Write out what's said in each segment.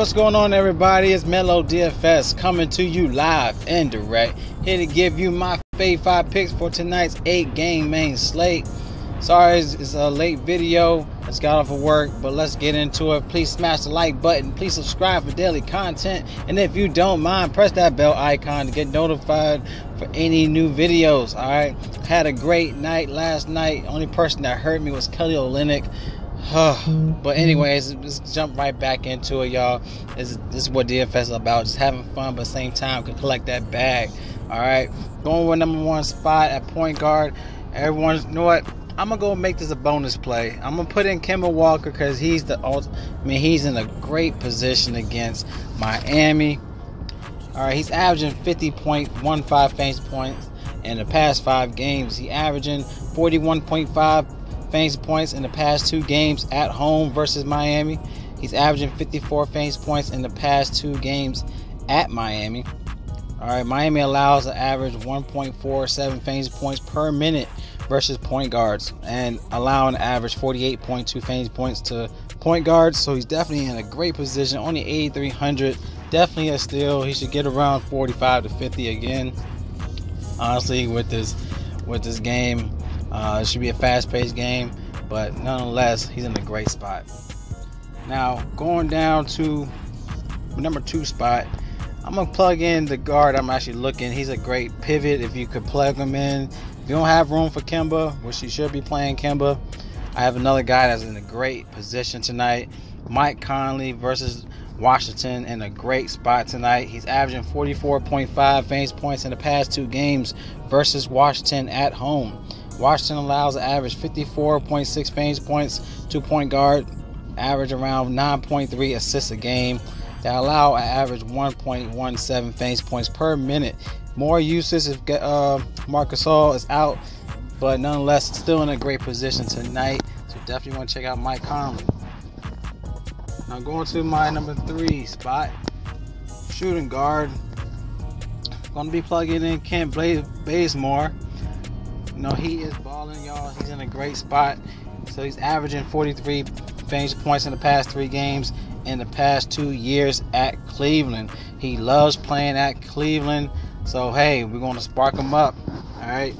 What's going on, everybody? It's Melo DFS coming to you live and direct. Here to give you my fave five picks for tonight's eight game main slate. Sorry, it's, a late video. It's got off of work, but let's get into it. Please smash the like button. Please subscribe for daily content. And if you don't mind, press that bell icon to get notified for any new videos. All right. Had a great night last night. Only person that hurt me was Kelly Olynyk. But anyways, let's jump right back into it, y'all. This, this is what DFS is about. Just having fun, but same time can collect that bag. All right. Going with number one spot at point guard. Everyone, you know what? I'm gonna go make this a bonus play. I'm gonna put in Kemba Walker because he's the I mean, he's in a great position against Miami. All right, he's averaging 50.15 fantasy points in the past five games. He's averaging 41.5 fantasy points in the past two games at home versus Miami. He's averaging 54 fantasy points in the past two games at Miami. All right, Miami allows an average 1.47 fantasy points per minute versus point guards and allowing an average 48.2 fantasy points to point guards. So he's definitely in a great position. Only 8,300. Definitely a steal. He should get around 45 to 50 again. Honestly, with this with this game, uh, it should be a fast-paced game, but nonetheless, he's in a great spot. Now going down to number two spot. I'm gonna plug in the guard. I'm actually looking. He's a great pivot. If you could plug him in, if you don't have room for Kemba, which you should be playing Kemba, I have another guy that's in a great position tonight. Mike Conley versus Washington in a great spot tonight. He's averaging 44.5 fantasy points in the past two games versus Washington at home. Washington allows an average 54.6 fantasy points to point guard, average around 9.3 assists a game. They allow an average 1.17 fantasy points per minute. More uses if uh, Marc Gasol is out, but nonetheless, still in a great position tonight. So definitely want to check out Mike Conley. Now going to my number three spot, shooting guard. Going to be plugging in Kent Bazemore. You know he is balling, y'all. He's in a great spot. So he's averaging 43 fantasy points in the past three games in the past two years at Cleveland. He loves playing at Cleveland. So hey, we're gonna spark him up. All right.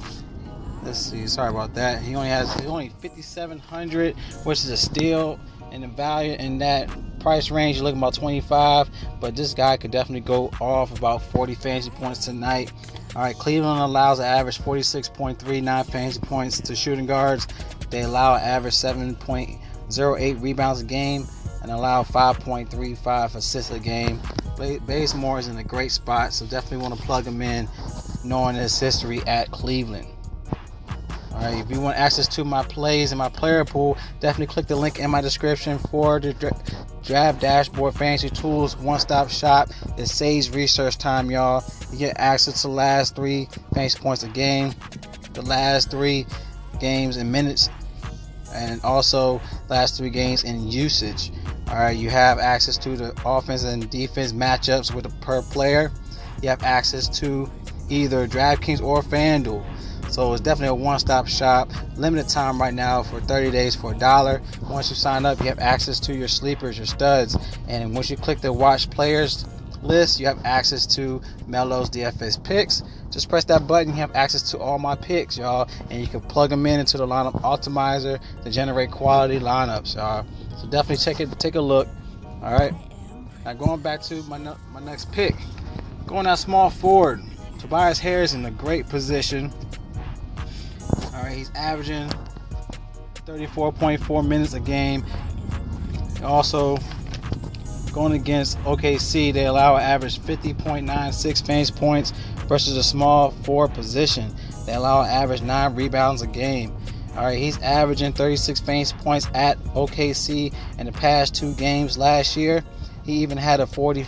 Let's see. Sorry about that. He only has only 5,700, which is a steal in the value in that price range. You're looking about 25, but this guy could definitely go off about 40 fantasy points tonight. All right, Cleveland allows an average 46.39 fantasy points to shooting guards. They allow an average 7.08 rebounds a game and allow 5.35 assists a game. Bazemore is in a great spot, so definitely want to plug him in, knowing his history at Cleveland. If you want access to my plays and my player pool, definitely click the link in my description for the Draft Dashboard Fantasy Tools one-stop shop. It saves research time, y'all. You get access to the last three fantasy points a game, the last three games and minutes, and also last three games in usage. All right, you have access to the offense and defense matchups with a per player. You have access to either DraftKings or FanDuel. So it's definitely a one-stop shop. Limited time right now for 30 days for a dollar. Once you sign up, you have access to your sleepers, your studs, and once you click the watch players list, you have access to Melo's DFS picks. Just press that button, you have access to all my picks, y'all, and you can plug them in into the lineup optimizer to generate quality lineups, y'all. So definitely check it, take a look. All right. Now going back to my my next pick, going out small forward. Tobias Harris in a great position. He's averaging 34.4 minutes a game. Also, going against OKC, they allow an average 50.96 fantasy points versus a small forward position. They allow an average nine rebounds a game. All right, he's averaging 36 fantasy points at OKC in the past two games last year. He even had a 40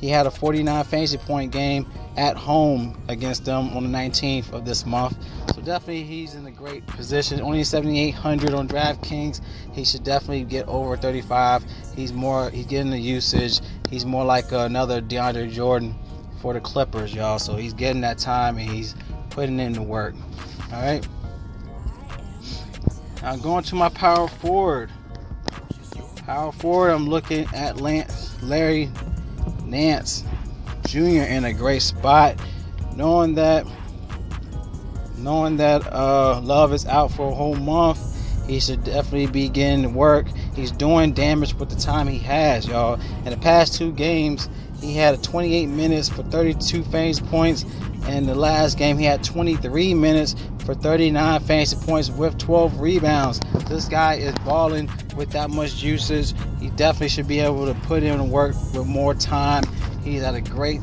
he had a 49 fantasy point game at home against them on the 19th of this month. So definitely he's in a great position. Only 7,800 on DraftKings. He should definitely get over 35. He's more he's getting the usage. He's more like another DeAndre Jordan for the Clippers, y'all. So he's getting that time and he's putting in the work. All right. Now going to my power forward. Power forward, I'm looking at Lance, Larry Nance Jr. in a great spot, knowing that knowing that uh, Love is out for a whole month. He should definitely be getting work. He's doing damage with the time he has, y'all. In the past two games, he had 28 minutes for 32 fantasy points. And the last game, he had 23 minutes for 39 fantasy points with 12 rebounds. This guy is balling with that much usage. He definitely should be able to put in work with more time. He's at a great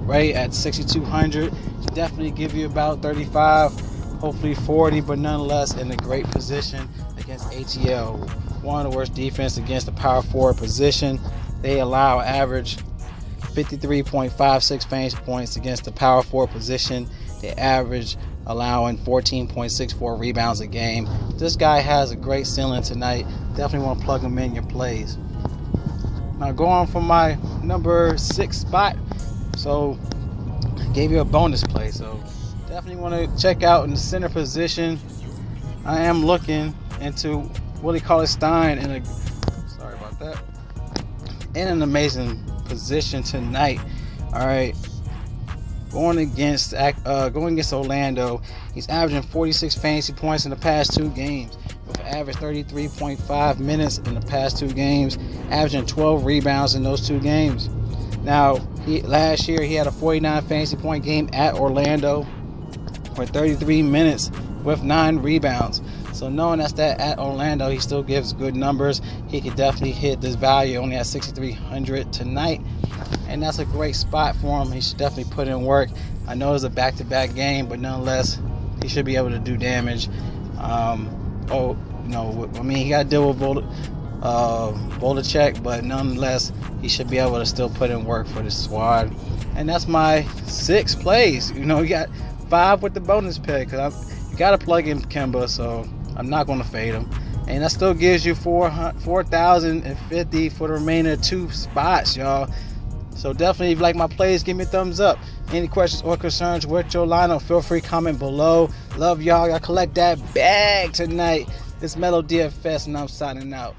rate at 6,200. Definitely give you about 35, hopefully 40, but nonetheless in a great position against ATL. One of the worst defense against the power forward position. They allow average 53.56 fantasy points against the power forward position. They average allowing 14.64 rebounds a game. This guy has a great ceiling tonight. Definitely want to plug him in your plays. Now going for my number six spot. So gave you a bonus play. So definitely want to check out in the center position. I am looking into Willie Cauley Stein in a sorry about that. In an amazing position tonight. All right. Going against uh, going against Orlando, he's averaging 46 fantasy points in the past two games, with average 33.5 minutes in the past two games, averaging 12 rebounds in those two games. Now, he, last year he had a 49 fantasy point game at Orlando for 33 minutes with nine rebounds. So knowing that's that at Orlando, he still gives good numbers. He could definitely hit this value only at 6,300 tonight, and that's a great spot for him. He should definitely put in work. I know it's a back-to-back game, but nonetheless, he should be able to do damage. Um, oh, you know, I mean, he got to deal with Vol- uh, check, but nonetheless, he should be able to still put in work for the squad. And that's my six plays. You know, you got five with the bonus pick. Cause you got to plug in Kemba, so I'm not going to fade him. And that still gives you 4,050 for the remaining two spots, y'all. So definitely, if you like my plays, give me a thumbs up. Any questions or concerns with your lineup, feel free comment below. Love y'all. Y'all collect that bag tonight. It's Melo DFS, and I'm signing out.